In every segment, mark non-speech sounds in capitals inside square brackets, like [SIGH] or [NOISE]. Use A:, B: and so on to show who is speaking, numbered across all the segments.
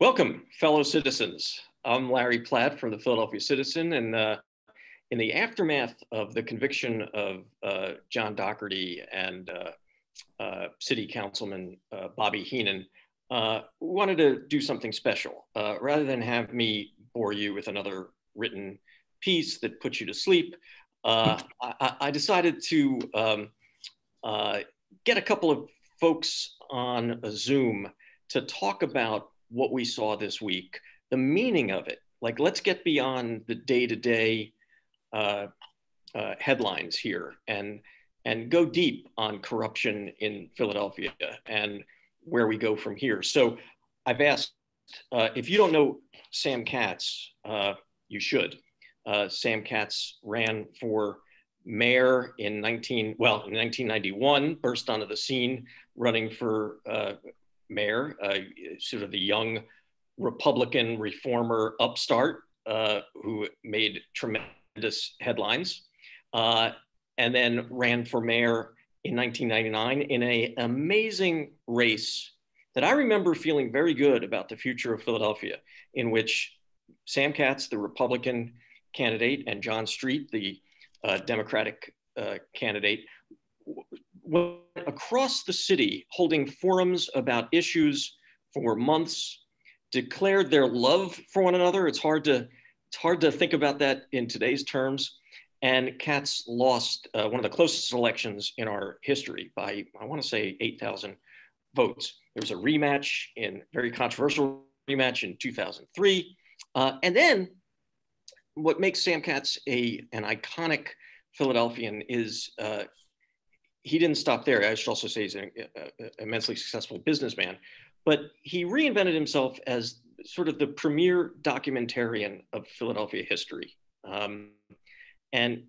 A: Welcome, fellow citizens. I'm Larry Platt from the Philadelphia Citizen, and uh, in the aftermath of the conviction of uh, John Dougherty and uh, uh City Councilman uh, Bobby Henon, uh, wanted to do something special. rather than have me bore you with another written piece that puts you to sleep, I, I, decided to um, get a couple of folks on a Zoom to talk about what we saw this week, the meaning of it. Like, let's get beyond the day to day headlines here and and go deep on corruption in Philadelphia and where we go from here. So I've asked uh, if you don't know Sam Katz, uh, you should. Uh, Sam Katz ran for mayor in 19 well in 1991 burst onto the scene running for uh, mayor, uh, sort of the young Republican reformer upstart uh, who made tremendous headlines, uh, and then ran for mayor in 1999 in an amazing race that I remember feeling very good about the future of Philadelphia, in which Sam Katz, the Republican candidate, and John Street, the uh, Democratic uh, candidate, went across the city holding forums about issues for months, declared their love for one another. It's hard to, it's hard to think about that in today's terms. And Katz lost uh, one of the closest elections in our history by, I want to say, 8,000 votes. There was a rematch in very controversial rematch in 2003. Uh, and then what makes Sam Katz a, an iconic Philadelphian is uh, he didn't stop there. I should also say he's an immensely successful businessman, but he reinvented himself as sort of the premier documentarian of Philadelphia history. Um, and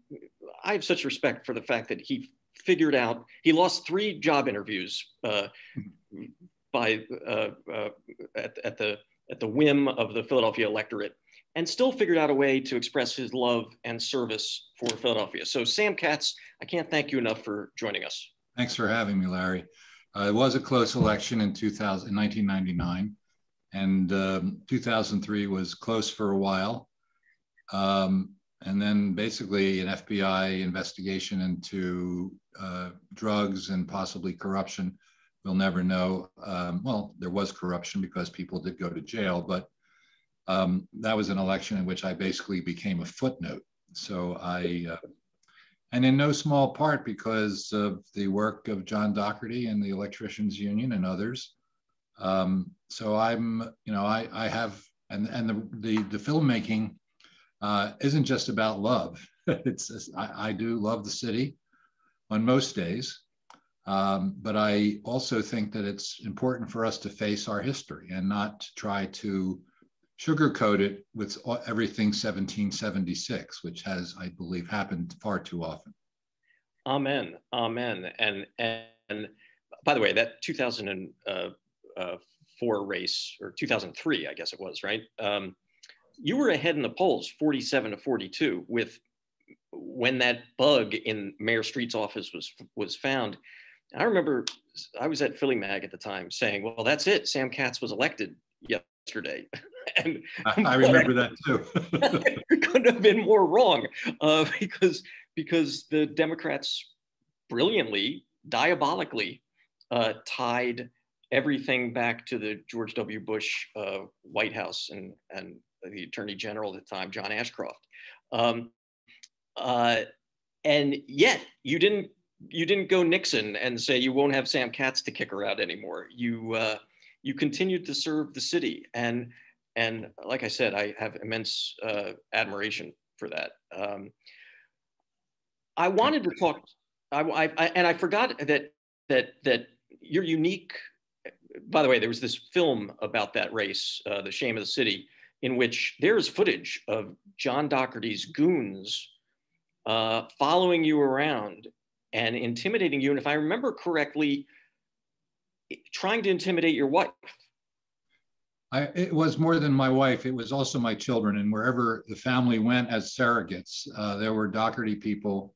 A: I have such respect for the fact that he figured out, he lost three job interviews uh, by, uh, uh, at, at, the, at the whim of the Philadelphia electorate and still figured out a way to express his love and service for Philadelphia. So, Sam Katz, I can't thank you enough for joining us.
B: Thanks for having me, Larry. Uh, it was a close election in, 2000, 1999, and um, 2003 was close for a while. Um, and then basically an FBI investigation into uh, drugs and possibly corruption. We'll never know. Um, well, there was corruption because people did go to jail, but um, that was an election in which I basically became a footnote. So I, uh, and in no small part because of the work of John Dougherty and the Electricians Union and others. Um, so I'm, you know, I, I have, and, and the, the, the filmmaking uh, isn't just about love. [LAUGHS] it's, I, I, do love the city on most days. Um, but I also think that it's important for us to face our history and not try to sugarcoat it with everything 1776, which has, I believe, happened far too often.
A: Amen. Amen. And and by the way, that 2004 uh, race or 2003, I guess it was, right? Um, you were ahead in the polls, 47 to 42, with when that bug in Mayor Street's office was was found. I remember I was at Philly Mag at the time saying, "Well, that's it. Sam Katz was elected yesterday." [LAUGHS]
B: and I, remember that too. [LAUGHS]
A: couldn't have been more wrong uh, [LAUGHS] because because the Democrats brilliantly, diabolically uh, tied everything back to the George W. Bush uh, White House and and the Attorney General at the time, John Ashcroft. Um, uh, and yet you didn't you didn't go Nixon and say you won't have Sam Katz to kick her out anymore. You uh, you continued to serve the city and and like I said, I have immense uh, admiration for that. Um, I wanted to talk, I, I, and I forgot that that that you're unique. By the way, there was this film about that race, uh, "The Shame of the City," in which there is footage of John Dougherty's goons uh, following you around and intimidating you. And if I remember correctly, trying to intimidate your wife.
B: I, it was more than my wife. It was also my children. And wherever the family went as surrogates, uh, there were Dougherty people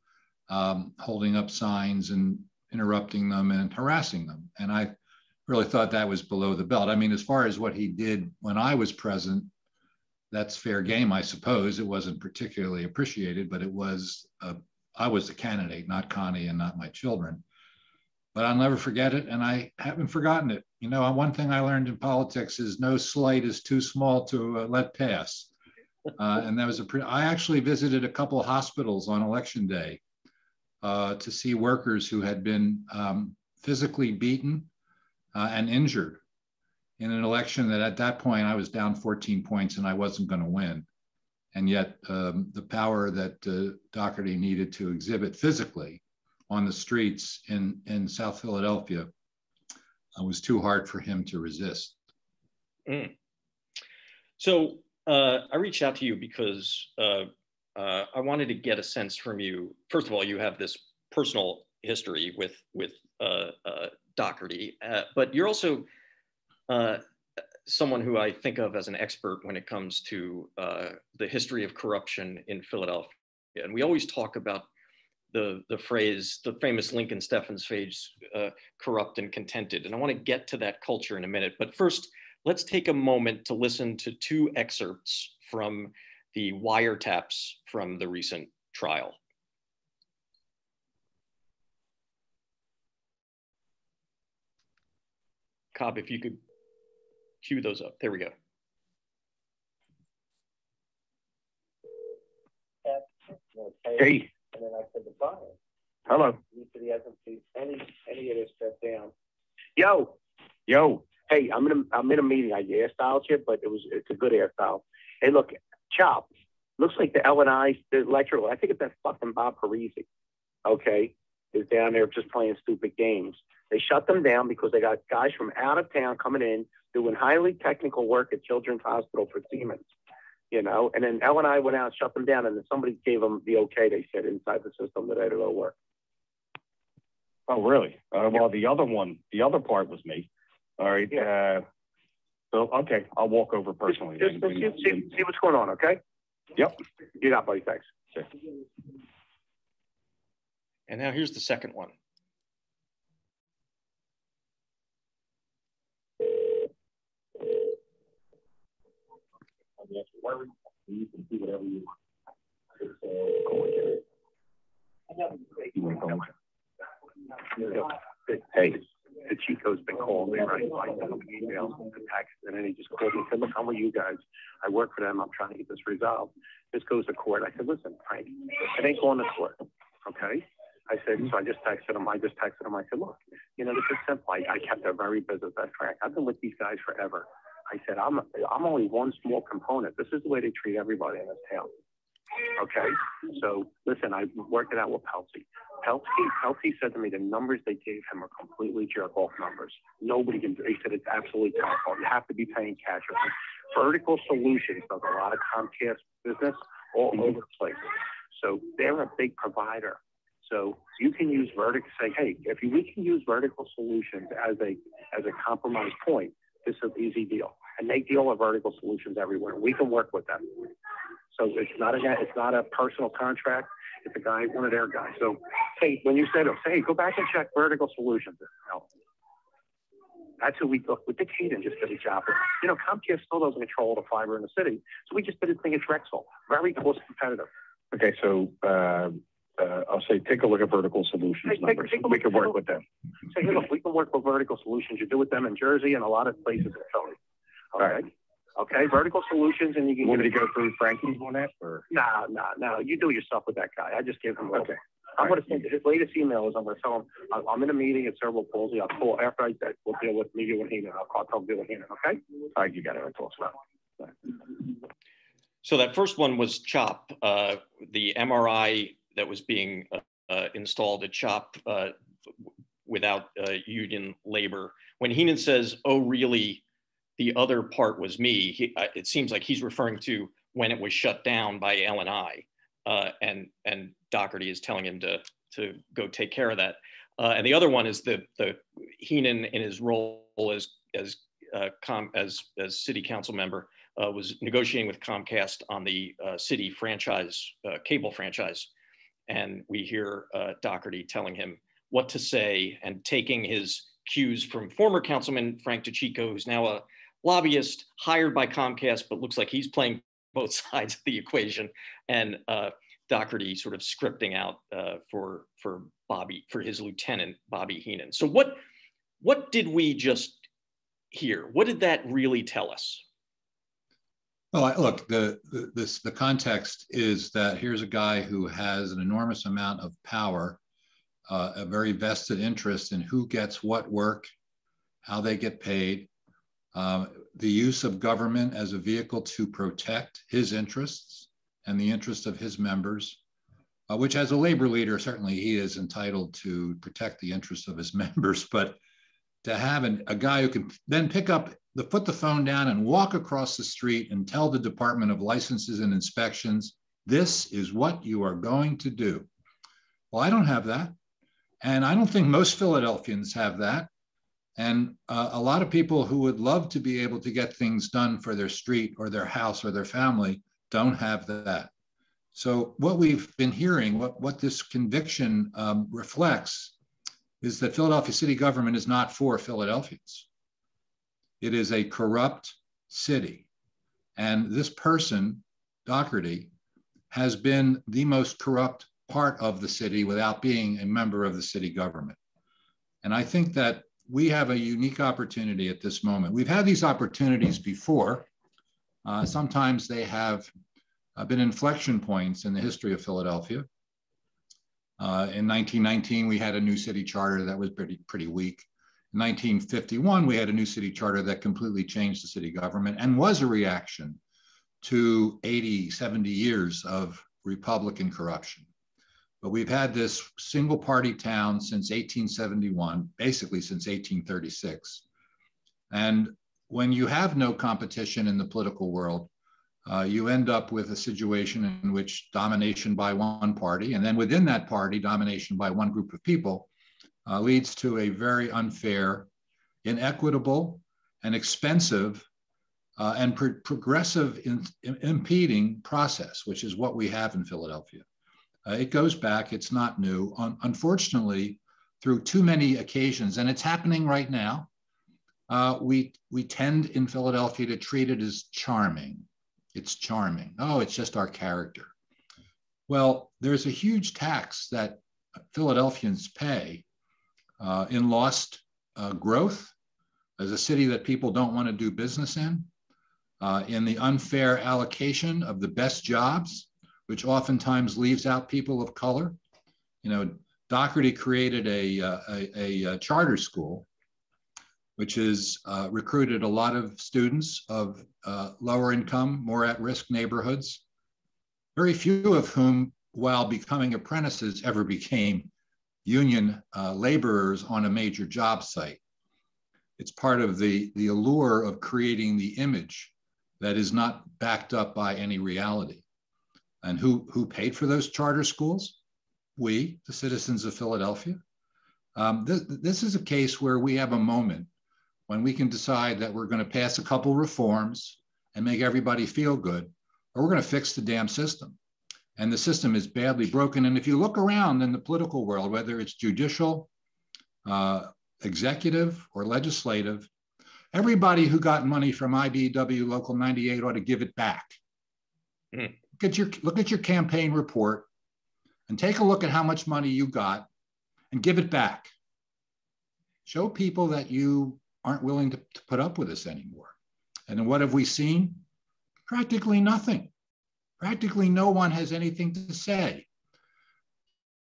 B: um, holding up signs and interrupting them and harassing them. And I, really thought that was below the belt. I mean, as far as what he did when I was present, that's fair game, I suppose. It wasn't particularly appreciated, but it was, uh, I was the candidate, not Connie and not my children. But I'll never forget it, and I haven't forgotten it. You know, one thing I learned in politics is no slight is too small to uh, let pass. Uh, and that was a pretty, I actually visited a couple hospitals on election day uh, to see workers who had been um, physically beaten uh, and injured in an election that at that point I was down 14 points and I wasn't going to win. And yet, um, the power that uh, Dougherty needed to exhibit physically on the streets in, in South Philadelphia uh, was too hard for him to resist.
A: Mm. So uh, I reached out to you because uh, uh, I wanted to get a sense from you. First of all, you have this personal history with with uh, uh, Dougherty, uh, but you're also someone who I think of as an expert when it comes to the history of corruption in Philadelphia. And we always talk about the the phrase, the famous Lincoln Steffens phrase, uh, "corrupt and contented." And I want to get to that culture in a minute. But first, let's take a moment to listen to two excerpts from the wiretaps from the recent trial. Cobb, if you could cue those up. There we go.
C: Hey. And then I said to Hello. He said he hasn't seen any any of this stuff down. Yo, yo. Hey, I'm in a I'm in a meeting. I airstyled you, but it was it's a good airstyle. Hey, look, Chop. Looks like the L and I, the electrical. I think it's that fucking Bob Parisi. Okay, is down there just playing stupid games. They shut them down because they got guys from out of town coming in doing highly technical work at Children's Hospital for Siemens. You know, and then L and I went out and shut them down, and then somebody gave them the okay. They said inside the system that I had to go work.
D: Oh, really? Uh, well, the other one, the other part was me. All right. Yeah. Uh, so okay, I'll walk over personally.
C: Just, just see, see, see, what's going on. Okay.
D: Yep.
C: You got, buddy. Thanks.
D: Sure.
A: And now here's the second one.
C: You can do whatever you want. Hey, the Chico's been calling me, right? I sent him an email, a and then he just called me and said, look, how are you guys? I work for them. I'm trying to get this resolved. This goes to court. I said, listen, Frank, it ain't going to court, okay? I said, so I just texted him. I just texted him. I said, look, you know, this is simple. I, I kept a very busy best Frank. I've been with these guys forever. I said, I'm, I'm only one small component. This is the way they treat everybody in this town. Okay. So listen, I worked it out with Peltzy. Peltzy, Peltzy said to me the numbers they gave him are completely jerk off numbers. Nobody can. He said it's absolutely terrible. You have to be paying cash. Vertical Solutions does a lot of Comcast business all mm-hmm. over the place. So they're a big provider. So you can use vertical. Say, hey, if we can use Vertical Solutions as a as a compromise point, this is an easy deal. And they deal with Vertical Solutions everywhere. We can work with them. So it's not a it's not a personal contract. It's a guy, one of their guys. So hey, when you said, hey, go back and check Vertical Solutions. No. That's who we took with Hayden just did a job. You know, Comcast still doesn't control the fiber in the city. So we just did a thing at Drexel. Very close competitive.
D: Okay, so uh, uh, I'll say take a look at Vertical Solutions hey, numbers. Take, take we can work with them.
C: Say, hey, look, we can work with Vertical Solutions. You do with them in Jersey and a lot of places in Philly. Okay. All right. Okay, vertical solutions, and you can.
D: Want me to go through Frankie's on that, or?
C: No, no, no. You do yourself with that guy. I just gave him. A
D: okay.
C: I'm going to send his latest email is I'm going to tell him I'm in a meeting at Cerebral Palsy. I'll call after I said we'll deal with me, you, and Henon. I'll call, tell Bill and Henon. Okay.
D: All right, you got it. I'll talk about.
A: So that first one was CHOP, uh, the MRI that was being uh, uh, installed at CHOP uh, without uh, union labor. When Henon says, "Oh, really?" The other part was me. He, uh, it seems like he's referring to when it was shut down by LNI, uh, and and Dougherty is telling him to to go take care of that. Uh, and the other one is the the Henon in his role as as uh, com as as city council member uh, was negotiating with Comcast on the uh, city franchise cable franchise, and we hear Dougherty telling him what to say and taking his cues from former councilman Frank DiCicco, who's now a lobbyist hired by Comcast, but looks like he's playing [LAUGHS] both sides of the equation, and uh, Dougherty sort of scripting out uh, for for Bobby for his lieutenant Bobby Henon. So what what did we just hear? What did that really tell us?
B: Well, look, the, the, this, the context is that here's a guy who has an enormous amount of power, uh, a very vested interest in who gets what work, how they get paid, uh, the use of government as a vehicle to protect his interests and the interests of his members, uh, which as a labor leader, certainly he is entitled to protect the interests of his [LAUGHS] members, but to have an, a guy who can then pick up the put the phone down and walk across the street and tell the Department of Licenses and Inspections, this is what you are going to do. Well, I don't have that. And I don't think most Philadelphians have that. And uh, a lot of people who would love to be able to get things done for their street or their house or their family don't have that. So what we've been hearing, what, what this conviction um, reflects is that Philadelphia city government is not for Philadelphians. It is a corrupt city. And this person, Dougherty, has been the most corrupt part of the city without being a member of the city government. And I think that we have a unique opportunity at this moment. We've had these opportunities before. Uh, sometimes they have uh, been inflection points in the history of Philadelphia. Uh, in 1919, we had a new city charter that was pretty, pretty weak. In 1951, we had a new city charter that completely changed the city government and was a reaction to 80, 70 years of Republican corruption. But we've had this single party town since 1871, basically since 1836. And when you have no competition in the political world, uh, you end up with a situation in which domination by one party, and then within that party, domination by one group of people uh, leads to a very unfair, inequitable, and expensive uh, and pro progressive in, in impeding process, which is what we have in Philadelphia. Uh, it goes back, it's not new. Un unfortunately, through too many occasions, and it's happening right now, uh, we, we tend in Philadelphia to treat it as charming. It's charming. Oh, it's just our character. Well, there's a huge tax that Philadelphians pay uh, in lost uh, growth as a city that people don't want to do business in, uh, in the unfair allocation of the best jobs, which oftentimes leaves out people of color. You know, Dougherty created a, uh, a, a, charter school, which has uh, recruited a lot of students of uh, lower income, more at risk neighborhoods, very few of whom, while becoming apprentices, ever became union uh, laborers on a major job site. It's part of the, the allure of creating the image that is not backed up by any reality. And who, who paid for those charter schools? We, the citizens of Philadelphia. Um, th this is a case where we have a moment when we can decide that we're going to pass a couple reforms and make everybody feel good, or we're going to fix the damn system and the system is badly broken. And if you look around in the political world, whether it's judicial, uh, executive, or legislative, everybody who got money from IBEW Local 98 ought to give it back. Mm. At your, look at your campaign report and take a look at how much money you got and give it back. Show people that you aren't willing to, to put up with this anymore. And then what have we seen? Practically nothing practically no one has anything to say.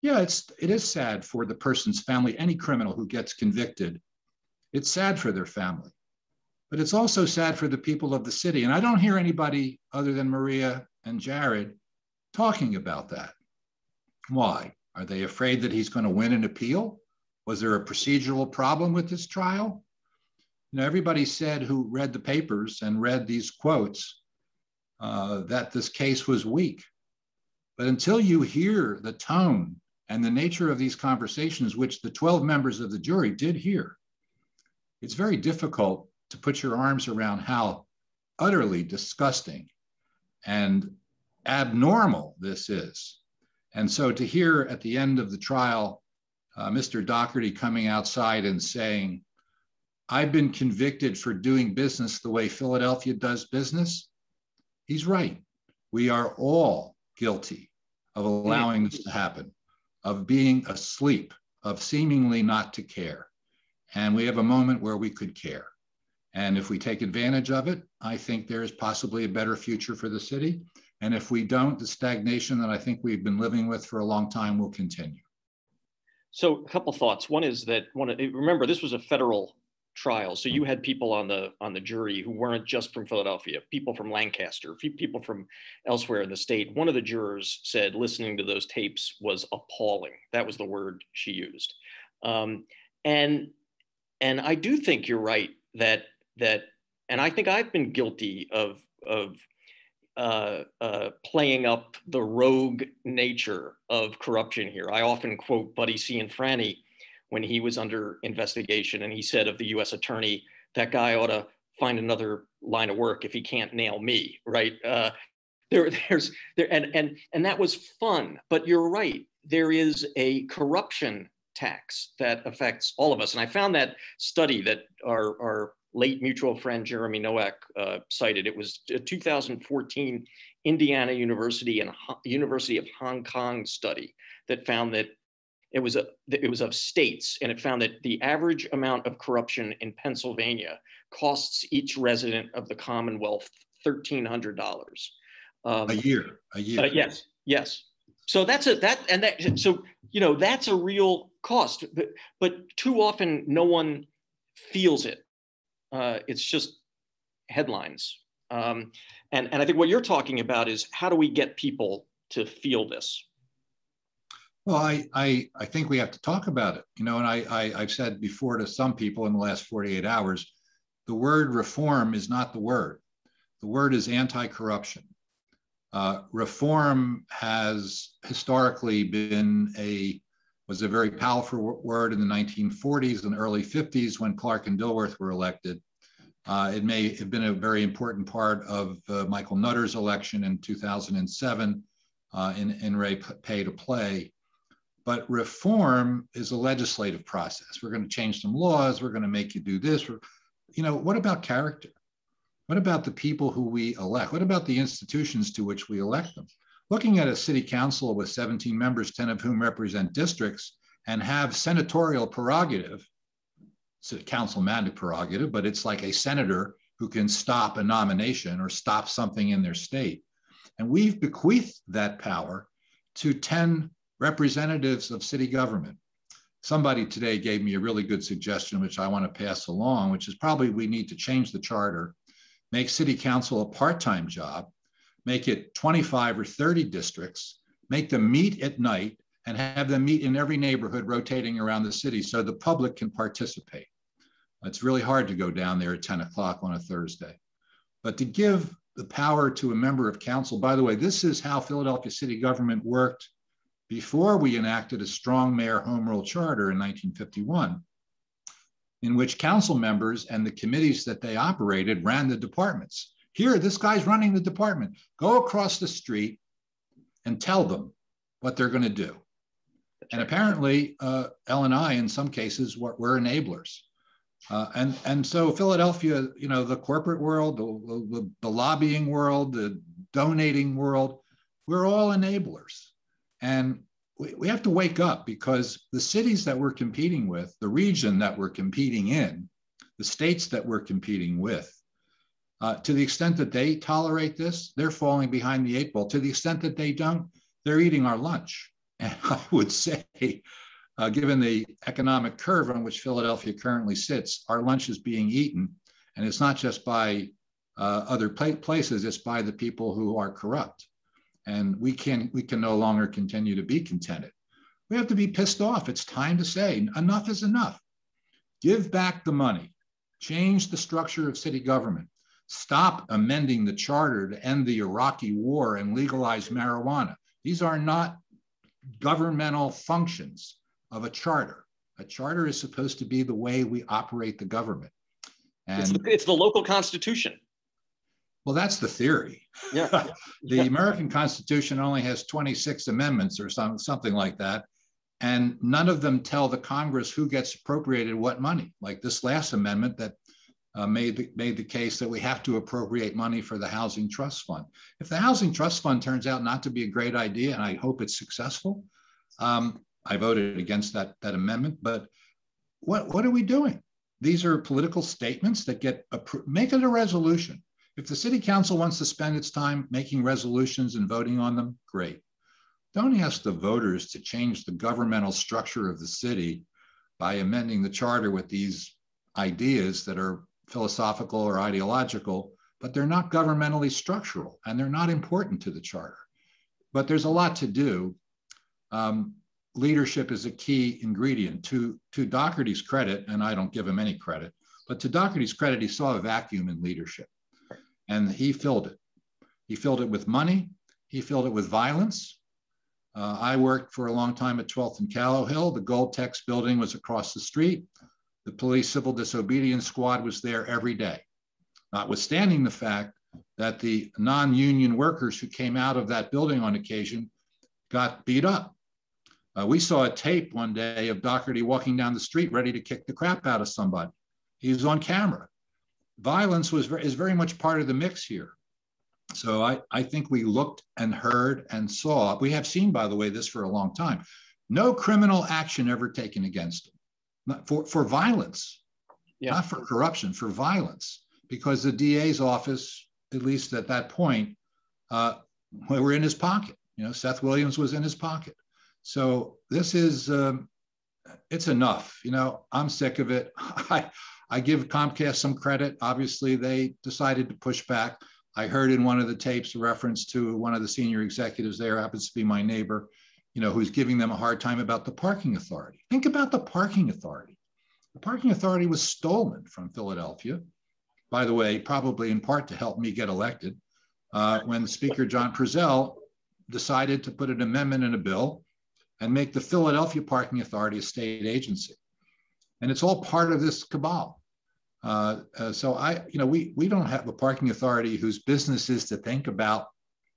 B: Yeah, it's, it is sad for the person's family, any criminal who gets convicted. It's sad for their family, but it's also sad for the people of the city. And I don't hear anybody other than Maria and Jared talking about that. Why? Are they afraid that he's going to win an appeal? Was there a procedural problem with this trial? You know, everybody said who read the papers and read these quotes uh, that this case was weak. But until you hear the tone and the nature of these conversations, which the 12 members of the jury did hear, it's very difficult to put your arms around how utterly disgusting and abnormal this is. And so to hear at the end of the trial uh, Mr. Dougherty coming outside and saying, I've been convicted for doing business the way Philadelphia does business, he's right. We are all guilty of allowing this to happen, of being asleep, of seemingly not to care. And we have a moment where we could care. And if we take advantage of it, I think there is possibly a better future for the city. And if we don't, the stagnation that I think we've been living with for a long time will continue.
A: So a couple thoughts. One is that one remember this was a federal trial, so you had people on the on the jury who weren't just from Philadelphia, people from Lancaster, people from elsewhere in the state. One of the jurors said listening to those tapes was appalling. That was the word she used. Um, and and I do think you're right that that, and I think I've been guilty of of uh, uh, playing up the rogue nature of corruption here. I often quote Buddy Cianfrani when he was under investigation, and he said of the U.S. attorney, "That guy ought to find another line of work if he can't nail me." Right? Uh, there, there's there, and and and that was fun. But you're right. There is a corruption tax that affects all of us, and I found that study that our our late mutual friend Jeremy Nowak uh, cited. It was a 2014 Indiana University and University of Hong Kong study that found that it was a it was of states, and it found that the average amount of corruption in Pennsylvania costs each resident of the Commonwealth thirteen hundred dollars
B: um, a year. A year. Uh,
A: yes, yes. So that's a that and that so you know that's a real cost, but but too often no one feels it uh, it's just headlines. Um, and, and I think what you're talking about is how do we get people to feel this?
B: Well, I, I, I think we have to talk about it, you know, and I, I, I've said before to some people in the last 48 hours, the word reform is not the word. The word is anti-corruption. Uh, reform has historically been a was a very powerful word in the 1940s and early 50s when Clark and Dilworth were elected. Uh, it may have been a very important part of uh, Michael Nutter's election in 2007 uh, in, in Ray Pay to Play. But reform is a legislative process. We're going to change some laws. We're going to make you do this. You know, what about character? What about the people who we elect? What about the institutions to which we elect them? Looking at a city council with 17 members, 10 of whom represent districts and have senatorial prerogative, a council mandate prerogative, but it's like a senator who can stop a nomination or stop something in their state. And we've bequeathed that power to 10 representatives of city government. Somebody today gave me a really good suggestion, which I want to pass along, which is probably we need to change the charter, make city council a part time job, make it 25 or 30 districts, make them meet at night, and have them meet in every neighborhood rotating around the city so the public can participate. It's really hard to go down there at 10 o'clock on a Thursday. But to give the power to a member of council, by the way, this is how Philadelphia city government worked before we enacted a strong mayor home rule charter in 1951, in which council members and the committees that they operated ran the departments. Here, this guy's running the department. Go across the street and tell them what they're going to do. And apparently, uh, L and I, in some cases, were, were enablers. Uh, and and so Philadelphia, you know, the corporate world, the, the, the, lobbying world, the donating world, we're all enablers. And we, we have to wake up because the cities that we're competing with, the region that we're competing in, the states that we're competing with, uh, to the extent that they tolerate this, they're falling behind the eight ball. To the extent that they don't, they're eating our lunch. [LAUGHS] And I would say, uh, given the economic curve on which Philadelphia currently sits, our lunch is being eaten. And it's not just by uh, other places, it's by the people who are corrupt. And we can, we can no longer continue to be contented. We have to be pissed off. It's time to say enough is enough. Give back the money, change the structure of city government, Stop amending the charter to end the Iraqi war and legalize marijuana. These are not governmental functions of a charter. A charter is supposed to be the way we operate the government.
A: And it's the, it's the local constitution.
B: Well, that's the theory. [LAUGHS] [LAUGHS]
A: Yeah.
B: the American Constitution only has 26 amendments or some, something like that. and none of them tell the Congress who gets appropriated what money, like this last amendment that uh, made, the, made the case that we have to appropriate money for the Housing Trust Fund. If the Housing Trust Fund turns out not to be a great idea, and I hope it's successful, um, I voted against that, that amendment, but what, what are we doing? These are political statements that get, approved. make it a resolution. If the city council wants to spend its time making resolutions and voting on them, great. Don't ask the voters to change the governmental structure of the city by amending the charter with these ideas that are philosophical or ideological, but they're not governmentally structural and they're not important to the charter. But there's a lot to do. Um, leadership is a key ingredient. To, to Dougherty's credit, and I don't give him any credit, but to Dougherty's credit, he saw a vacuum in leadership and he filled it. He filled it with money, he filled it with violence. Uh, I worked for a long time at 12th and Callowhill. The Goldtex building was across the street. The police civil disobedience squad was there every day, notwithstanding the fact that the non union workers who came out of that building on occasion got beat up. Uh, we saw a tape one day of Dougherty walking down the street ready to kick the crap out of somebody. He was on camera. Violence was is very much part of the mix here. So I, I think we looked and heard and saw. We have seen, by the way, this for a long time. No criminal action ever taken against him for, for violence, yeah. not for corruption, for violence, because the DA's office, at least at that point, uh, we were in his pocket. You know, Seth Williams was in his pocket. So this is, um, it's enough. You know, I'm sick of it. [LAUGHS] I, I give Comcast some credit. Obviously, they decided to push back. I heard in one of the tapes a reference to one of the senior executives there, happens to be my neighbor, you know, who's giving them a hard time about the parking authority. Think about the parking authority. The parking authority was stolen from Philadelphia, by the way, probably in part to help me get elected, uh, when Speaker John Perzel decided to put an amendment in a bill and make the Philadelphia Parking Authority a state agency. And it's all part of this cabal. Uh, uh, so I, you know, we we don't have a parking authority whose business is to think about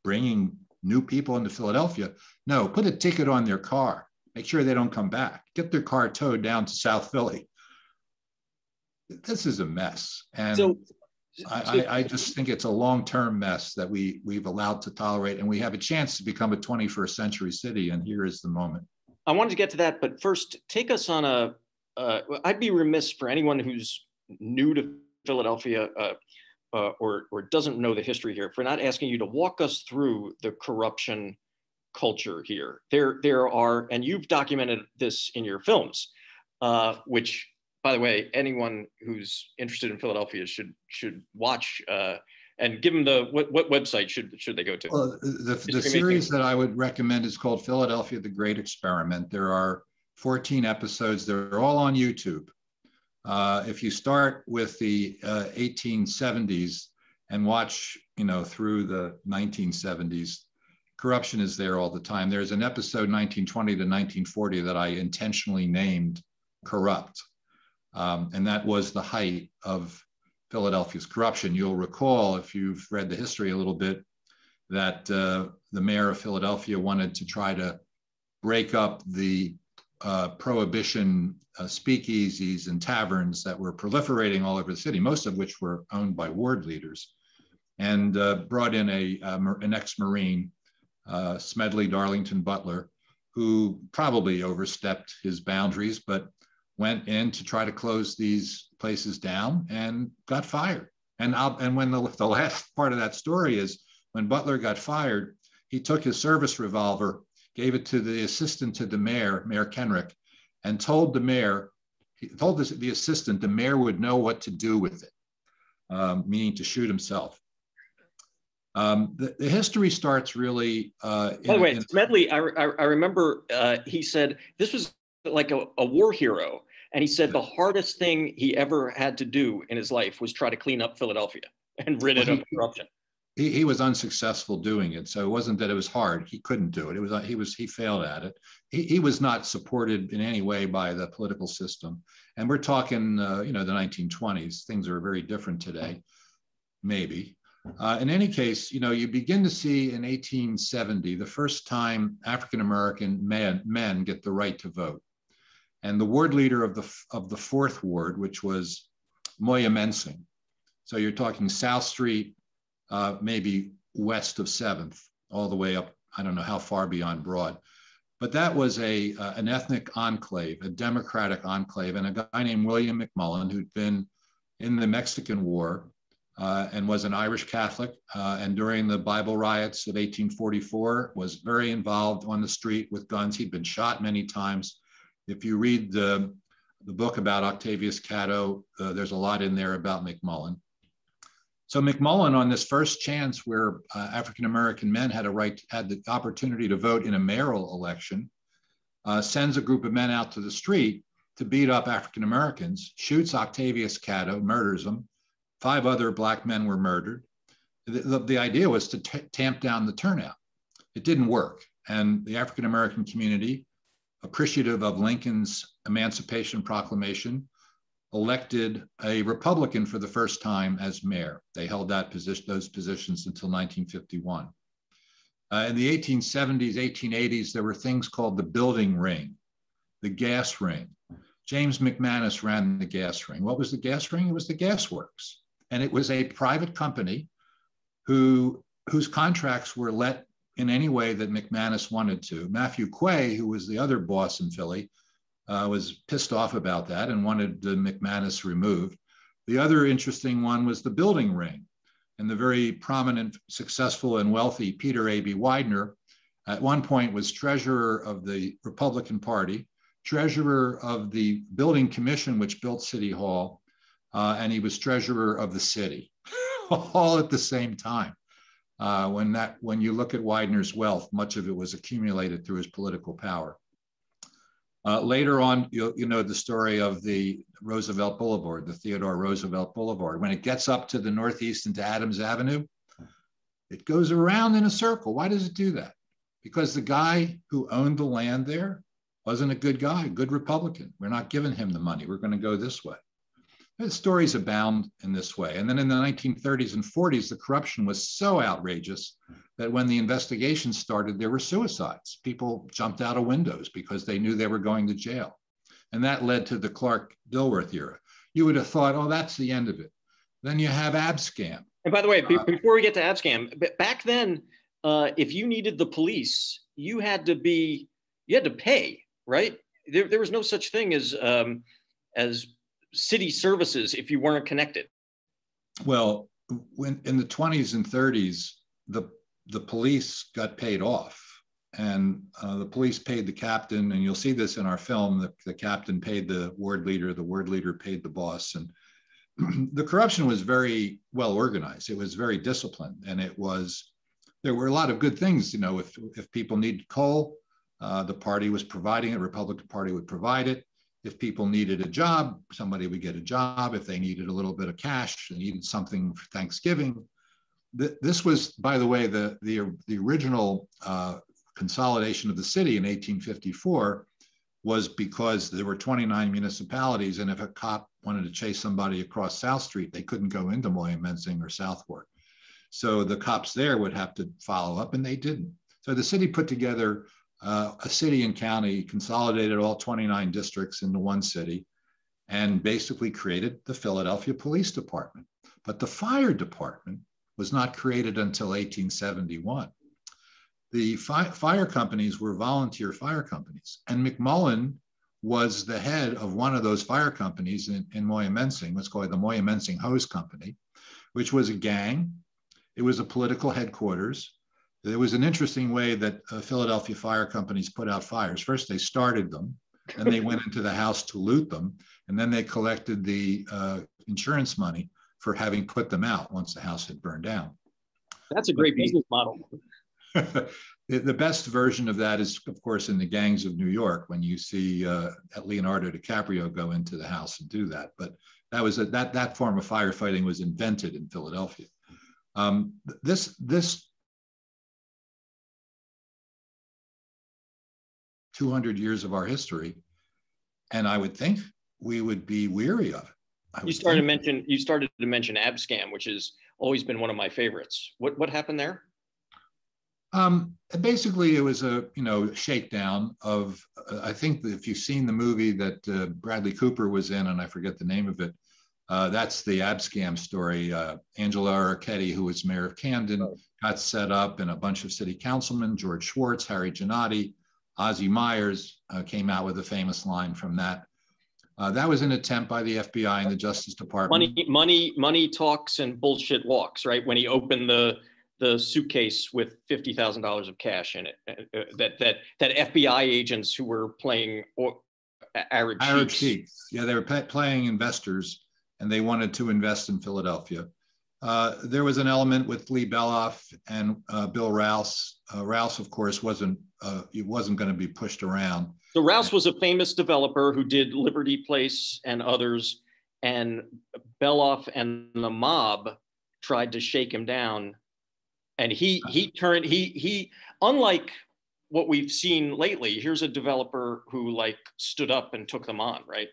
B: bringing new people into Philadelphia. No, put a ticket on their car. Make sure they don't come back. Get their car towed down to South Philly. This is a mess, and so, I, I, I just think it's a long-term mess that we we've allowed to tolerate, and we have a chance to become a 21st century city. And here is the moment.
A: I wanted to get to that, but first, take us on a. Uh, I'd be remiss for anyone who's new to Philadelphia uh, uh, or, or doesn't know the history here, for not asking you to walk us through the corruption culture here. There, there are, and you've documented this in your films, uh, which, by the way, anyone who's interested in Philadelphia should should watch. Uh, and give them the what, what website should should they go to?
B: Well, the, the series that I would recommend is called Philadelphia: The Great Experiment. There are 14 episodes. They're all on YouTube. Uh, if you start with the uh, 1870s and watch, you know, through the 1970s, corruption is there all the time. There's an episode 1920 to 1940 that I intentionally named Corrupt. Um, and that was the height of Philadelphia's corruption. You'll recall, if you've read the history a little bit, that uh, the mayor of Philadelphia wanted to try to break up the uh, prohibition uh, speakeasies and taverns that were proliferating all over the city, most of which were owned by ward leaders, and uh, brought in a, an ex-Marine, uh, Smedley Darlington Butler, who probably overstepped his boundaries, but went in to try to close these places down and got fired. And, I'll, and when the, the last part of that story is when Butler got fired, he took his service revolver gave it to the assistant to the mayor, Mayor Kendrick, and told the mayor, he told the, the assistant the mayor would know what to do with it, um, meaning to shoot himself. Um, the, the, history starts really. Uh,
A: By the way, in, Smedley, I, I, I remember uh, he said this was like a, a, war hero. And he said the hardest thing he ever had to do in his life was try to clean up Philadelphia and rid it of corruption
B: he, he was unsuccessful doing it. So it wasn't that it was hard. He couldn't do it. It was he was he failed at it. He, he was not supported in any way by the political system. And we're talking, uh, you know, the 1920s. Things are very different today, maybe. Uh, in any case, you know, you begin to see in 1870 the first time African American men, men get the right to vote. And the ward leader of the, of the fourth ward, which was Moyamensing. So you're talking South Street, uh, maybe west of 7th, all the way up, I don't know how far beyond Broad. But that was a, uh, an ethnic enclave, a democratic enclave, and a guy named William McMullen, who'd been in the Mexican War uh, and was an Irish Catholic. Uh, and during the Bible riots of 1844, was very involved on the street with guns. He'd been shot many times. If you read the, the book about Octavius Catto, uh, there's a lot in there about McMullen. So McMullen, on this first chance where uh, African American men had a right, had the opportunity to vote in a mayoral election, uh, sends a group of men out to the street to beat up African Americans, shoots Octavius Catto, murders him. Five other black men were murdered. The, the, the idea was to tamp down the turnout. It didn't work. And the African American community, appreciative of Lincoln's Emancipation Proclamation, elected a Republican for the first time as mayor. They held that position, those positions until 1951. Uh, in the 1870s, 1880s, there were things called the building ring, the gas ring. James McManes ran the gas ring. What was the gas ring? It was the gas works. And it was a private company who, whose contracts were let in any way that McManes wanted to. Matthew Quay, who was the other boss in Philly, uh, was pissed off about that and wanted the McManes removed. The other interesting one was the building ring. And the very prominent, successful, and wealthy Peter A.B. Widener at one point was treasurer of the Republican Party, treasurer of the building commission which built City Hall, uh, and he was treasurer of the city, [LAUGHS] all at the same time. Uh, when that, when you look at Widener's wealth, much of it was accumulated through his political power. Uh, later on, you, you know the story of the Roosevelt Boulevard, the Theodore Roosevelt Boulevard. When it gets up to the northeast into Adams Avenue, it goes around in a circle. Why does it do that? Because the guy who owned the land there wasn't a good guy, a good Republican. We're not giving him the money. We're going to go this way. The stories abound in this way. And then in the 1930s and 40s, the corruption was so outrageous that when the investigation started, there were suicides. People jumped out of windows because they knew they were going to jail. And that led to the Clark Dilworth era. You would have thought, oh, that's the end of it. Then you have Abscam.
A: And by the way, uh, before we get to Abscam, back then, uh, if you needed the police, you had to be, you had to pay, right? There, there was no such thing as, um, as city services if you weren't connected.
B: Well, when in the 20s and 30s, the the police got paid off. And uh, the police paid the captain and you'll see this in our film the, the captain paid the ward leader the ward leader paid the boss and [CLEARS THROAT] the corruption was very well organized. It was very disciplined and it was there were a lot of good things you know if, if people needed coal uh, the party was providing it republican party would provide it. If people needed a job somebody would get a job. If they needed a little bit of cash they needed something for thanksgiving th- this was, by the way, the, the, the original uh, consolidation of the city in 1854 was because there were 29 municipalities, and if a cop wanted to chase somebody across South Street, they couldn't go into Moyamensing or Southwark. So the cops there would have to follow up, and they didn't. So the city put together uh, a city and county, consolidated all 29 districts into one city, and basically created the Philadelphia Police Department. But the fire department was not created until 1871. The fi fire companies were volunteer fire companies, and McMullen was the head of one of those fire companies in, in Moyamensing, what's called the Moyamensing Hose Company, which was a gang. It was a political headquarters. There was an interesting way that uh, Philadelphia fire companies put out fires. First, they started them, and they went into the house to loot them, and then they collected the uh, insurance money for having put them out once the house had burned down.
A: That's a great business model. [LAUGHS]
B: the best version of that is, of course, in the gangs of New York when you see uh, Leonardo DiCaprio go into the house and do that. But that was a, that that form of firefighting was invented in Philadelphia. Um, this this 200 years of our history, and I would think we would be weary of it
A: you started to mention you started to mention Abscam, which has always been one of my favorites. What what happened there?
B: Um, basically, it was a you know shakedown of. Uh, I think if you've seen the movie that uh, Bradley Cooper was in, and I forget the name of it, uh, that's the Abscam story. Uh, Angelo Errichetti, who was mayor of Camden, got set up, and a bunch of city councilmen, George Schwartz, Harry Jannotti, Ozzie Myers, uh, came out with a famous line from that. Uh, that was an attempt by the FBI and the Justice Department.
A: Money, money, money talks and bullshit walks. Right when he opened the the suitcase with fifty thousand dollars of cash in it, uh, uh, that that that FBI agents who were playing or, Arab,
B: Arab
A: chiefs.
B: Yeah, they were playing investors, and they wanted to invest in Philadelphia. Uh, there was an element with Lee Beloff and uh, Bill Rouse. Uh, Rouse, of course, wasn't uh, wasn't going to be pushed around.
A: So Rouse was a famous developer who did Liberty Place and others, and Beloff and the mob tried to shake him down and he he turned he he unlike what we've seen lately here's a developer who like stood up and took them on right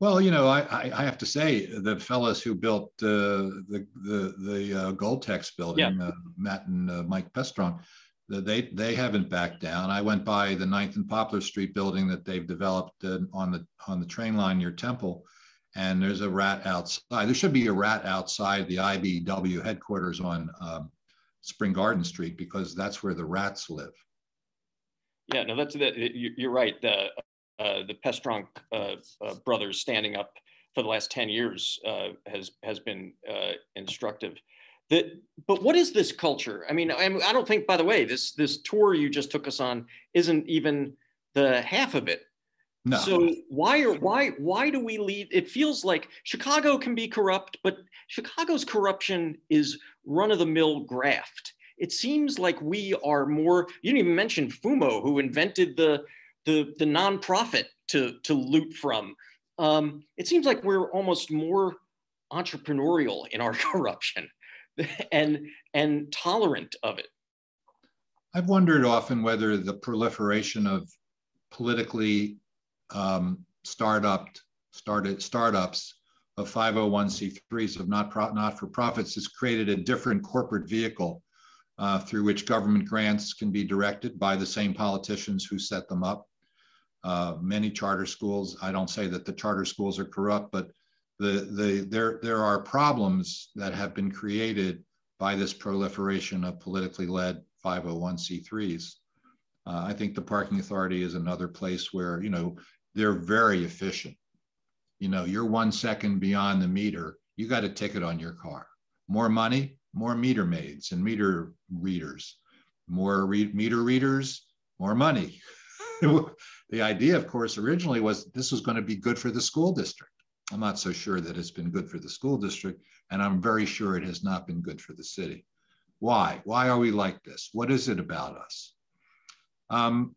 B: well you know i i, have to say the fellows who built uh, the the the uh, Goldtex building yeah. uh, matt and uh, mike Pestronk, they they haven't backed down i went by the ninth and poplar street building that they've developed uh, on the on the train line near temple and there's a rat outside. There should be a rat outside the IBW headquarters on um, Spring Garden Street because that's where the rats live.
A: Yeah, no, that's that. You're right. The uh, the Pestronk uh, uh, brothers standing up for the last ten years uh, has has been uh, instructive. The, but what is this culture? I mean, I, I don't think. By the way, this this tour you just took us on isn't even the half of it.
B: No.
A: So why are why why do we leave? It feels like Chicago can be corrupt, but Chicago's corruption is run of the mill graft. It seems like we are more. You didn't even mention Fumo, who invented the the the nonprofit to to loot from. Um, it seems like we're almost more entrepreneurial in our [LAUGHS] corruption [LAUGHS] and and tolerant of it.
B: I've wondered often whether the proliferation of politically um, startup started startups of 501c3s of not pro, not for profits has created a different corporate vehicle uh, through which government grants can be directed by the same politicians who set them up. Uh, many charter schools, I don't say that the charter schools are corrupt, but the, the, there, there are problems that have been created by this proliferation of politically led 501c3s. Uh, I think the parking authority is another place where, you know, they're very efficient. You know, you're one second beyond the meter, you got a ticket on your car. More money, more meter maids and meter readers. More re- meter readers, more money. [LAUGHS] the idea, of course, originally was this was going to be good for the school district. I'm not so sure that it's been good for the school district, and I'm very sure it has not been good for the city. Why? Why are we like this? What is it about us? Um,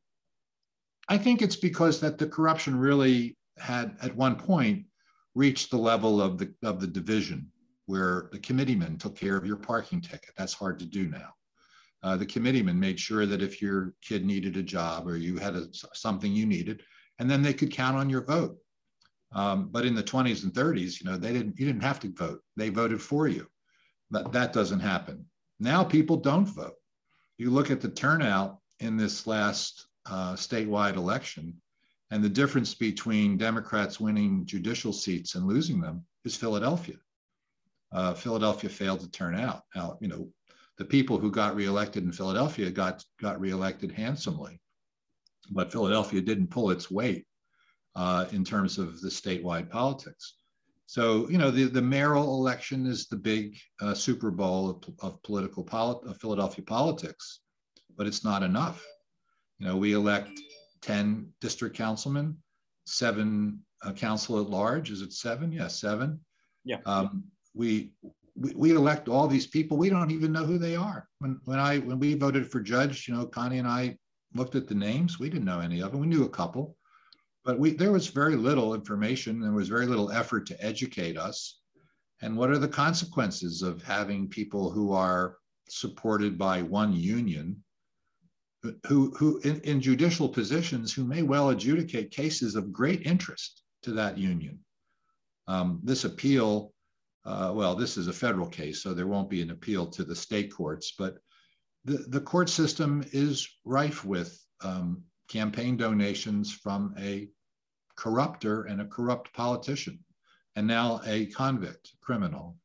B: I think it's because that the corruption really had at one point reached the level of the of the division where the committeeman took care of your parking ticket. That's hard to do now. Uh, the committeeman made sure that if your kid needed a job or you had a, something you needed, and then they could count on your vote. Um, but in the 20s and 30s, you know, they didn't you didn't have to vote. They voted for you. But that doesn't happen. Now people don't vote. You look at the turnout in this last uh, statewide election. And the difference between Democrats winning judicial seats and losing them is Philadelphia. Uh, Philadelphia failed to turn out. Now, you know, the people who got reelected in Philadelphia got, got reelected handsomely, but Philadelphia didn't pull its weight uh, in terms of the statewide politics. So, you know, the, the mayoral election is the big uh, Super Bowl of, of political polit- of Philadelphia politics, but it's not enough. You know, we elect 10 district councilmen, seven uh, council at large. Is it seven? Yeah, seven.
A: Yeah.
B: Um, we, we, we elect all these people. We don't even know who they are. When, when I when we voted for judge, you know, Connie and I looked at the names. We didn't know any of them. We knew a couple, but we there was very little information. There was very little effort to educate us. And what are the consequences of having people who are supported by one union who, who in, in judicial positions who may well adjudicate cases of great interest to that union. Um, this appeal uh, well, this is a federal case, so there won't be an appeal to the state courts, but the, the court system is rife with um, campaign donations from a corrupter and a corrupt politician, and now a convict criminal.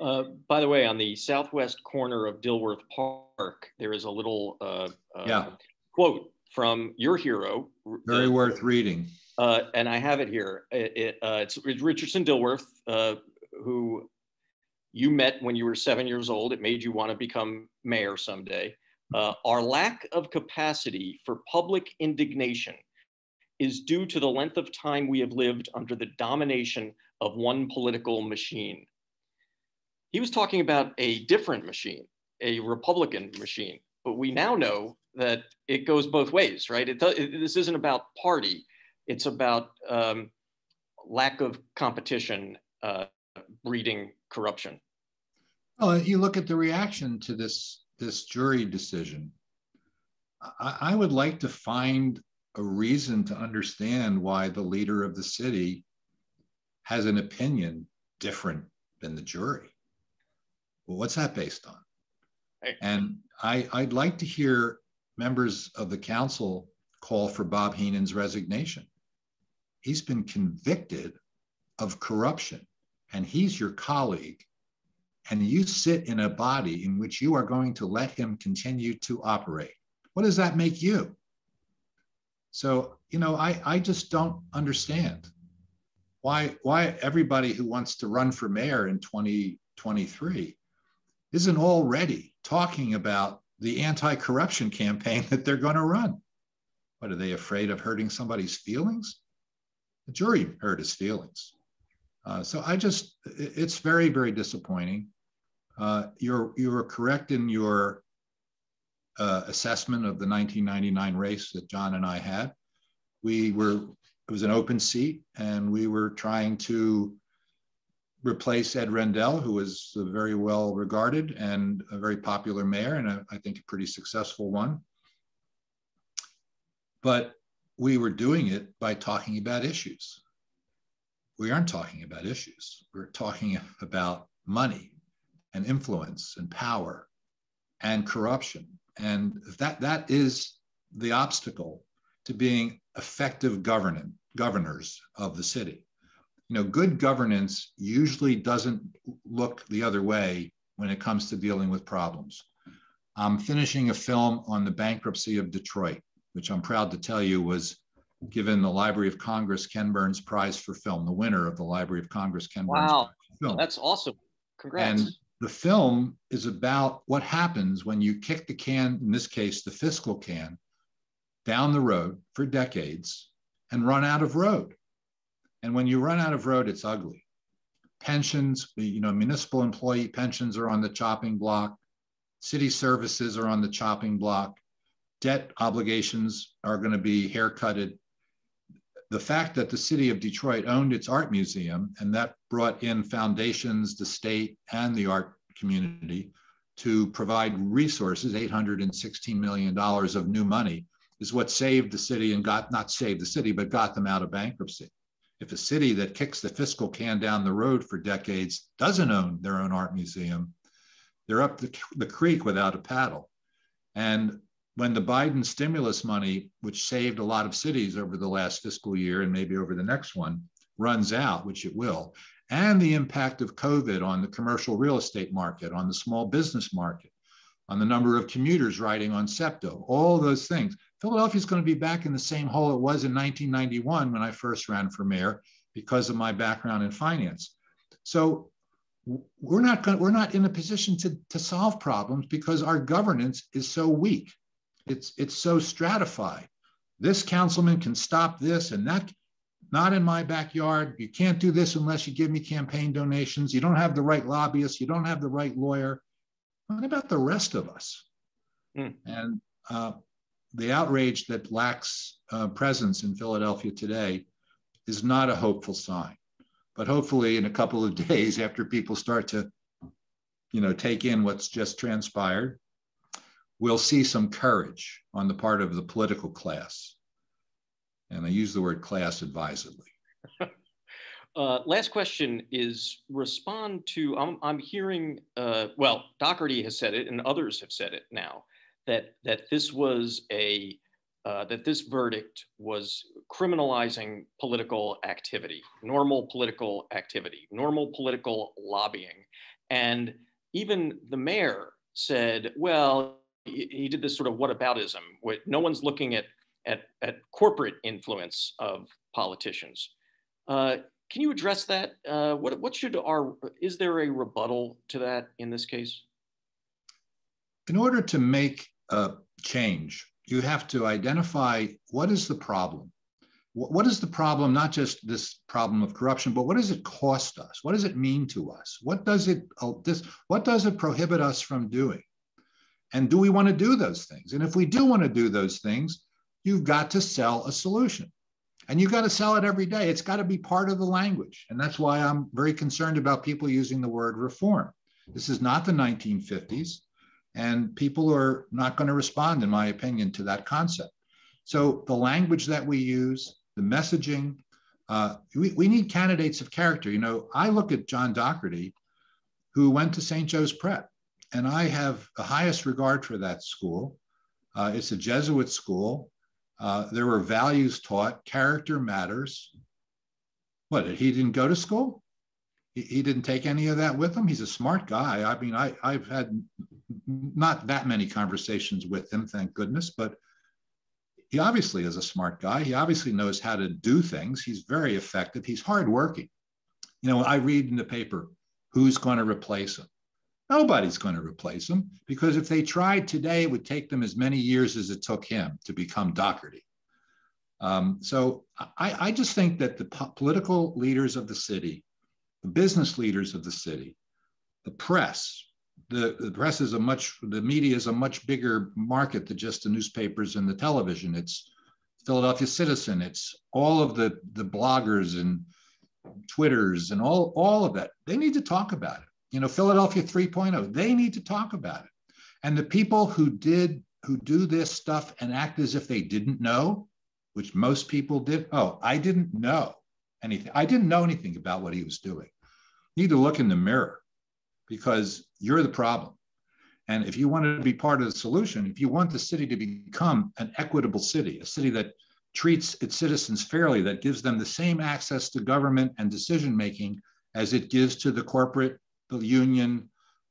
A: Uh, by the way, on the southwest corner of Dilworth Park, there is a little uh, uh,
B: yeah.
A: quote from your hero.
B: Very worth reading.
A: Uh, and I have it here. It, it, uh, it's Richardson Dilworth, who you met when you were seven years old. It made you want to become mayor someday. Uh, our lack of capacity for public indignation is due to the length of time we have lived under the domination of one political machine. He was talking about a different machine, a Republican machine, but we now know that it goes both ways, right? It, it this isn't about party, it's about um, lack of competition uh, breeding corruption.
B: Well, you look at the reaction to this this jury decision. I, I would like to find a reason to understand why the leader of the city has an opinion different than the jury. Well, what's that based on? And I, I'd like to hear members of the council call for Bob Henon's resignation. He's been convicted of corruption and he's your colleague and you sit in a body in which you are going to let him continue to operate. What does that make you? So, you know, I, I just don't understand why, why everybody who wants to run for mayor in 2023 isn't already talking about the anti corruption campaign that they're going to run. What are they afraid of hurting somebody's feelings? The jury hurt his feelings. Uh, so I just, it's very, very disappointing. Uh, you're you were correct in your uh, assessment of the 1999 race that John and I had. We were it was an open seat, and we were trying to replace Ed Rendell, who was a very well regarded and a very popular mayor, and a, I think a pretty successful one. But we were doing it by talking about issues. We aren't talking about issues. We're talking about money and influence and power and corruption. And that, that is the obstacle to being effective governance, governors of the city. You know, good governance usually doesn't look the other way when it comes to dealing with problems. I'm finishing a film on the bankruptcy of Detroit, which I'm proud to tell you was given the Library of Congress Ken Burns Prize for Film, the winner of the Library of Congress Ken Burns.
A: Wow, that's awesome! Congrats.
B: And the film is about what happens when you kick the can, in this case, the fiscal can, down the road for decades and run out of road. And when you run out of road, it's ugly. Pensions, you know, municipal employee pensions are on the chopping block. City services are on the chopping block. Debt obligations are going to be haircutted the fact that the city of Detroit owned its art museum and that brought in foundations, the state, and the art community to provide resources, $816 million of new money, is what saved the city and got not saved the city, but got them out of bankruptcy. If a city that kicks the fiscal can down the road for decades doesn't own their own art museum, they're up the, the creek without a paddle. And when the Biden stimulus money, which saved a lot of cities over the last fiscal year and maybe over the next one, runs out, which it will, and the impact of COVID on the commercial real estate market, on the small business market, on the number of commuters riding on SEPTA, all those things. Philadelphia is going to be back in the same hole it was in 1991 when I first ran for mayor because of my background in finance. So we're not going, we're not in a position to, to solve problems because our governance is so weak. It's, it's so stratified. This councilman can stop this and that, not in my backyard. You can't do this unless you give me campaign donations. You don't have the right lobbyist. You don't have the right lawyer. What about the rest of us? Mm. And uh, the outrage that lacks uh, presence in Philadelphia today is not a hopeful sign. But hopefully, in a couple of [LAUGHS] days, after people start to, you know, take in what's just transpired, we'll see some courage on the part of the political class. And I use the word class advisedly. [LAUGHS]
A: Uh, last question is respond to, I'm, I'm hearing, uh, well, Dougherty has said it and others have said it now, that, that this was a, uh, that this verdict was criminalizing political activity, normal political activity, normal political lobbying. And even the mayor said, well, he, did this sort of whataboutism. Where no one's looking at, at, at corporate influence of politicians. Uh, can you address that? Uh, what, what should our, is there a rebuttal to that in this case?
B: In order to make a change, you have to identify what is the problem. What is the problem, not just this problem of corruption, but what does it cost us? What does it mean to us? What does it, oh, this, what does it prohibit us from doing? And do we want to do those things? And if we do want to do those things, you've got to sell a solution. And you've got to sell it every day. It's got to be part of the language. And that's why I'm very concerned about people using the word reform. This is not the 1950s. And people are not going to respond, in my opinion, to that concept. So the language that we use, the messaging, uh, we, we need candidates of character. You know, I look at John Dougherty, who went to St. Joe's Prep, and I have the highest regard for that school. Uh, it's a Jesuit school. Uh, there were values taught, character matters. What, he didn't go to school? He, he didn't take any of that with him? He's a smart guy. I mean, I, I've had not that many conversations with him, thank goodness, but he obviously is a smart guy. He obviously knows how to do things. He's very effective. He's hardworking. You know, I read in the paper who's going to replace him. Nobody's going to replace him because if they tried today, it would take them as many years as it took him to become Dougherty. Um, so I, I, just think that the po- political leaders of the city, the business leaders of the city, the press, the, the press is a much, the media is a much bigger market than just the newspapers and the television. It's Philadelphia Citizen. It's all of the, the bloggers and Twitters and all, all of that. They need to talk about it you know, Philadelphia 3.0, they need to talk about it. And the people who did, who do this stuff and act as if they didn't know, which most people did, oh, I didn't know anything. I didn't know anything about what he was doing. You need to look in the mirror because you're the problem. And if you want to be part of the solution, if you want the city to become an equitable city, a city that treats its citizens fairly, that gives them the same access to government and decision making as it gives to the corporate the union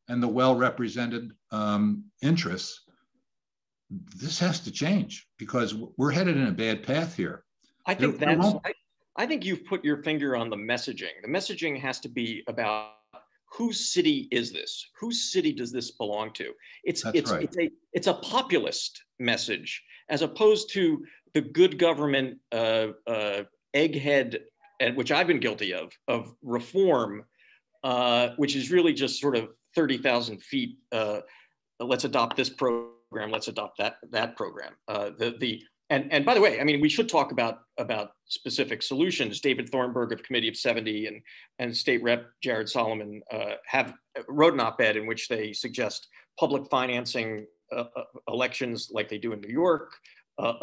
B: and the well-represented um, interests, this has to change because we're headed in a bad path here.
A: I think there, that's. I, I think you've put your finger on the messaging. The messaging has to be about whose city is this? Whose city does this belong to? It's That's it's right. it's a it's a populist message as opposed to the good government uh, uh, egghead, and which I've been guilty of of reform uh, which is really just sort of 30,000 feet. Uh, let's adopt this program. Let's adopt that that program. Uh, the the and and by the way, I mean we should talk about about specific solutions. David Thornburgh of Committee of 70 and and State Rep Jared Solomon uh, have wrote an op-ed in which they suggest public financing uh, elections like they do in New York,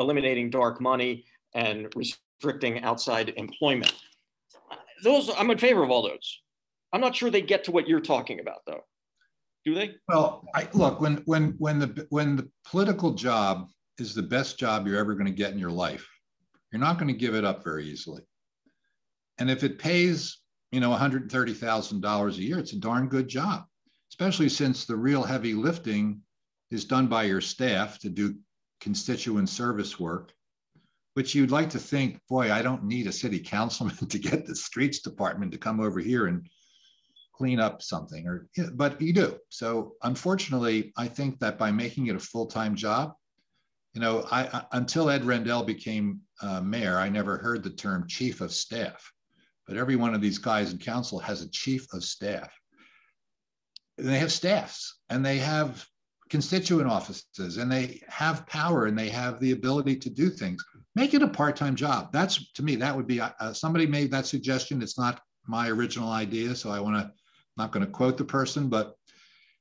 A: eliminating dark money, and restricting outside employment. Those I'm in favor of all those. I'm not sure they get to what you're talking about, though. Do they?
B: Well, I, look when when when the when the political job is the best job you're ever going to get in your life, you're not going to give it up very easily. And if it pays, you know, $130,000 a year, it's a darn good job, especially since the real heavy lifting is done by your staff to do constituent service work which you'd like to think, boy, I don't need a city councilman [LAUGHS] to get the streets department to come over here and clean up something or but you do. So unfortunately i think that by making it a full-time job you know i, I until ed rendell became uh, mayor i never heard the term chief of staff. But every one of these guys in council has a chief of staff. And they have staffs and they have constituent offices and they have power and they have the ability to do things. Make it a part-time job. That's to me that would be uh, somebody made that suggestion. It's not my original idea so i want to not going to quote the person, but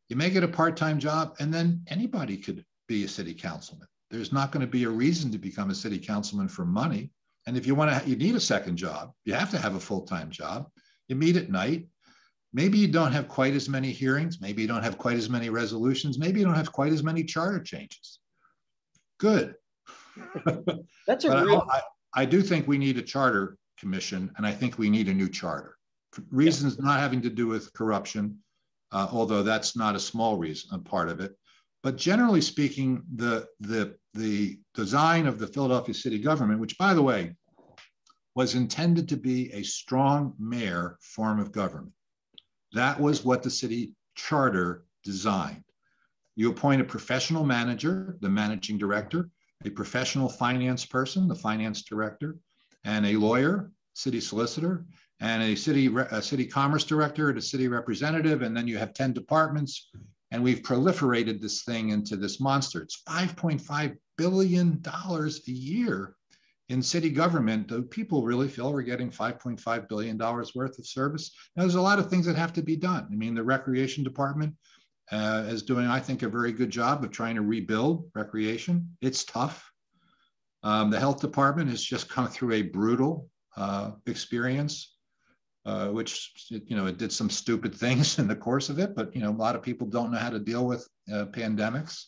B: you make it a part-time job and then anybody could be a city councilman. There's not going to be a reason to become a city councilman for money. And if you want to, you need a second job. You have to have a full time job. You meet at night. Maybe you don't have quite as many hearings. Maybe you don't have quite as many resolutions. Maybe you don't have quite as many charter changes. Good.
A: That's a real.
B: I, I, do think we need a charter commission, and I think we need a new charter. Reasons yeah. not having to do with corruption, uh, although that's not a small reason, a part of it. But generally speaking, the, the, the design of the Philadelphia city government, which by the way, was intended to be a strong mayor form of government. That was what the city charter designed. You appoint a professional manager, the managing director, a professional finance person, the finance director, and a lawyer, city solicitor, and a city, a city commerce director and a city representative. And then you have 10 departments. And we've proliferated this thing into this monster. It's $5.5 billion a year in city government. Do people really feel we're getting $5.5 billion worth of service? Now, there's a lot of things that have to be done. I mean, the recreation department uh, is doing, I think, a very good job of trying to rebuild recreation. It's tough. Um, the health department has just come [LAUGHS] through a brutal uh, experience, uh, which you know it did some stupid things [LAUGHS] in the course of it. But you know, a lot of people don't know how to deal with uh, pandemics.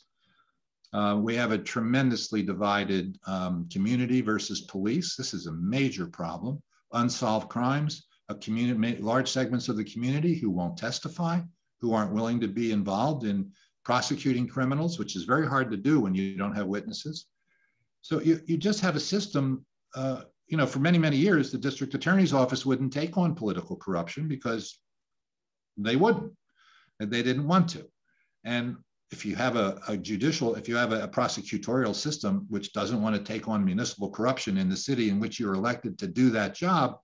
B: Uh, we have a tremendously divided um, community versus police. This is a major problem. Unsolved crimes, a community, large segments of the community who won't testify, who aren't willing to be involved in prosecuting criminals, which is very hard to do when you don't have witnesses. So you, you just have a system, uh, you know, for many, many years, the district attorney's office wouldn't take on political corruption because they wouldn't, and they didn't want to. And if you have a, a judicial, if you have a, a, prosecutorial system which doesn't want to take on municipal corruption in the city in which you're elected to do that job,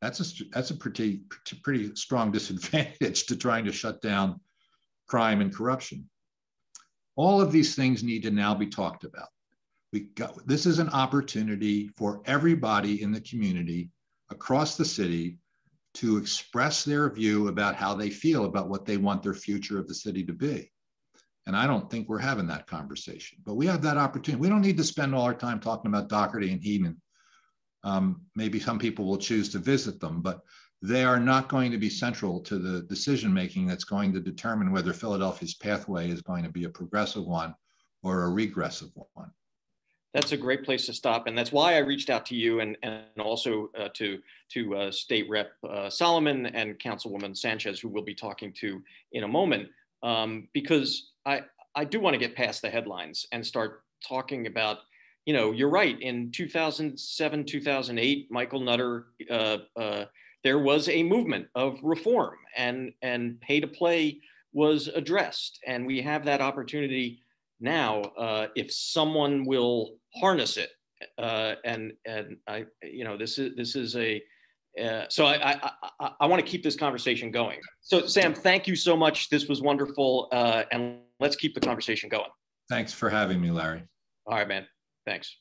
B: that's a that's a pretty pretty strong [LAUGHS] disadvantage to trying to shut down crime and corruption. All of these things need to now be talked about. We got, this is an opportunity for everybody in the community across the city to express their view about how they feel about what they want their future of the city to be. And I don't think we're having that conversation, but we have that opportunity. We don't need to spend all our time talking about Dougherty and Henon um, maybe some people will choose to visit them, but they are not going to be central to the decision making that's going to determine whether Philadelphia's pathway is going to be a progressive one or a regressive one.
A: That's a great place to stop, and that's why I reached out to you and, and also uh, to to uh, State Rep uh, Solomon and Councilwoman Sanchez, who we'll be talking to in a moment, um, because I I do want to get past the headlines and start talking about you know, you're right. In 2007, 2008, Michael Nutter, uh, uh, there was a movement of reform, and and pay to play was addressed, and we have that opportunity now uh, if someone will harness it. Uh, and and I, you know, this is this is a uh, so I, I, I, I want to keep this conversation going. So Sam, thank you so much. This was wonderful, uh, and let's keep the conversation going.
B: Thanks for having me, Larry.
A: All right, man. Thanks.